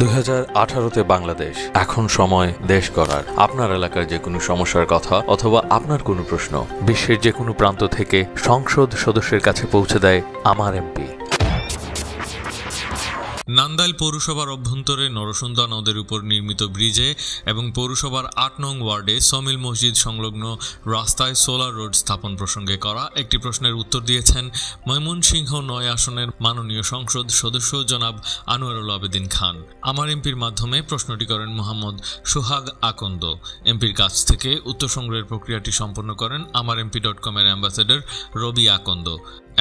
দুই হাজার আঠারোতে বাংলাদেশ। এখন সময় দেশ গড়ার। আপনার এলাকার যে কোনো সমস্যার কথা অথবা আপনার কোনো প্রশ্ন, বিশ্বের যে কোনো প্রান্ত থেকে সংসদ সদস্যের কাছে পৌঁছে দেয় আমার এমপি। নান্দাইল পৌরসভার অভ্যন্তরে নরসুন্দা নদের উপর নির্মিত ব্রিজে এবং পৌরসভার আট নং ওয়ার্ডে সমিল মসজিদ সংলগ্ন রাস্তায় সোলার রোড স্থাপন প্রসঙ্গে করা একটি প্রশ্নের উত্তর দিয়েছেন ময়মনসিংহ নয় আসনের মাননীয় সংসদ সদস্য জনাব আনোয়ারুল আবেদিন খান। আমার এমপির মাধ্যমে প্রশ্নটি করেন মোহাম্মদ সোহাগ আকন্দ। এমপির কাছ থেকে উত্তর সংগ্রহের প্রক্রিয়াটি সম্পন্ন করেন আমার এমপি ডট কমের অ্যাম্বাসেডর রবি আকন্দ।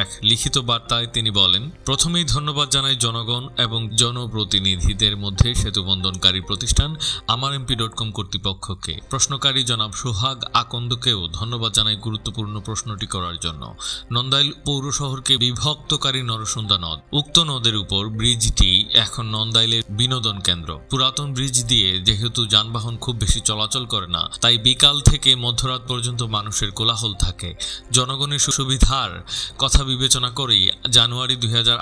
এক লিখিত বার্তায় তিনি বলেন, প্রথমেই ধন্যবাদ জানাই জনগণ এবং জনপ্রতিনিধিদের মধ্যে সেতু বন্ধনকারী প্রতিষ্ঠান আমার এমপি ডট কম কর্তৃপক্ষকে। প্রশ্নকারী জনাব সোহাগ আকন্দকেও ধন্যবাদ জানাই গুরুত্বপূর্ণ প্রশ্নটি করার জন্য। নন্দাইল পৌর শহরকে বিভক্তকারী নরসুন্দা নদ। উক্ত নদের উপর ব্রিজটি এখন নন্দাইলের বিনোদন কেন্দ্র। পুরাতন ব্রিজ দিয়ে যেহেতু যানবাহন খুব বেশি চলাচল করে না, তাই বিকাল থেকে মধ্যরাত পর্যন্ত মানুষের কোলাহল থাকে। জনগণের সুবিধার কথা বিবেচনা করেই জানুয়ারি দুই হাজার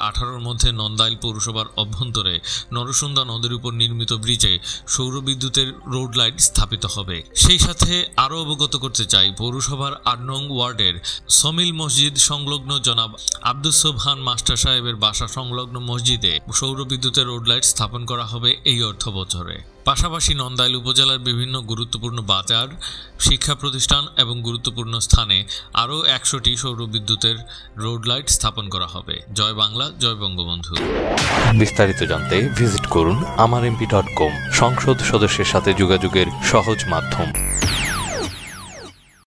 মধ্যে নন্দাইল পৌরসভার অভ্যন্তরে নরসুন্দা নদীর উপর নির্মিত ব্রিজে সৌরবিদ্যুতের রোড লাইট স্থাপিত হবে। সেই সাথে আরও অবগত করতে চাই, পৌরসভার আট নং ওয়ার্ডের সমিল মসজিদ সংলগ্ন জনাব আব্দুস সোবহান মাস্টার সাহেবের বাসা সংলগ্ন মসজিদে সৌরবিদ্যুতের রোড লাইট স্থাপন করা হবে এই অর্থ বছরে পাশাপাশি নন্দাইল উপজেলার বিভিন্ন গুরুত্বপূর্ণ বাজার, শিক্ষা প্রতিষ্ঠান এবং গুরুত্বপূর্ণ স্থানে আরও একশোটি সৌরবিদ্যুতের রোড লাইট স্থাপন করা হবে। জয় বাংলা, জয় বঙ্গবন্ধু। বিস্তারিত জানতে ভিজিট করুন আমার এমপি ডট কম, সংসদ সদস্যের সাথে যোগাযোগের সহজ মাধ্যম।